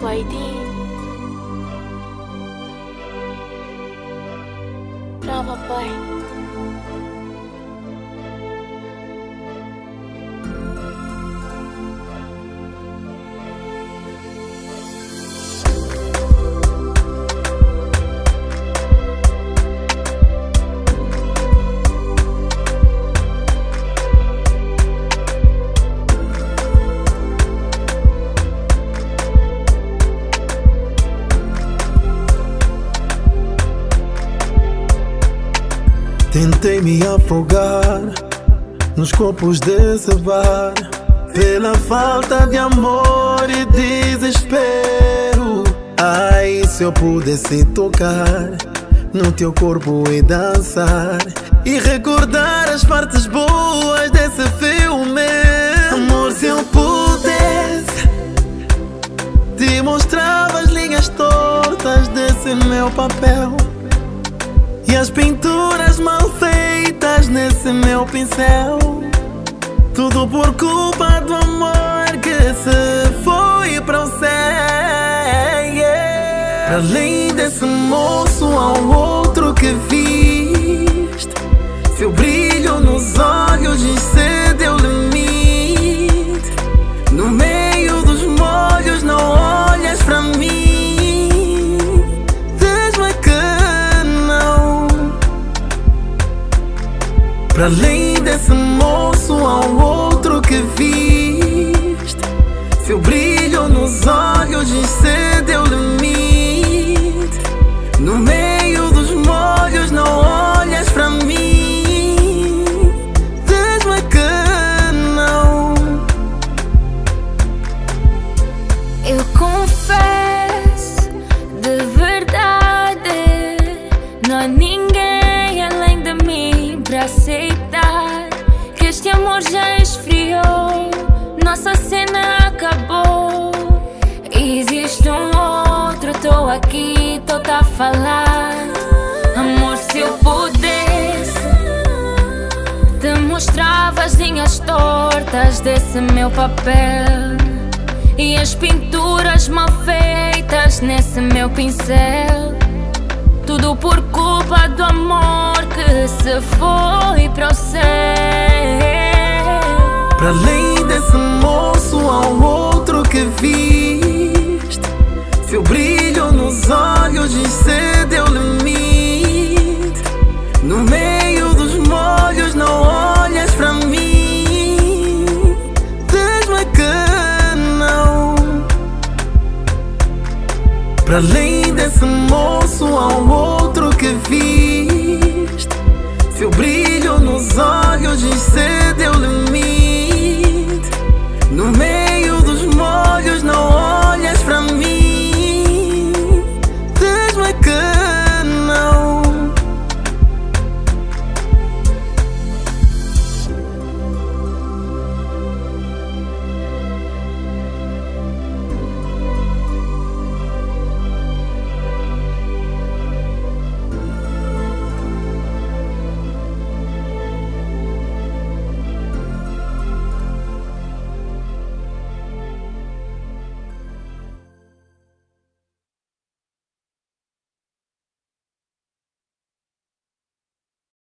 ไว้ที่ราไป Tentei me afogar nos copos desse bar Pela falta de amor e desespero. Ai, se eu pudesse tocar no teu corpo e dançar E recordar as partes boas desse filme. Amor, se eu pudesse Te mostrava as linhas tortas desse meu papel e as pinturas mal feitas nesse meu pincel Tudo por culpa do amor que se foi para o céu yeah. Além desse moço há um outro que viste Seu brilho nos olhos Para além desse moço há um outro que viste. Seu brilho nos olhos excedeu Que este amor já esfriou Nossa cena acabou. Existe um outro, tô aqui, tô a falar. Amor, se eu pudesse Te mostrava as linhas tortas desse meu papel. E as pinturas mal feitas nesse meu pincel. Tudo por culpa do amor que se foi céu Para além desse moço há um outro que viste. Seu brilho nos olhos excedeu o limite No meio dos molhos não olhas para mim. Diz-me que não. Para além desse moço há um outro que viste. Seu brilho os olhos de ser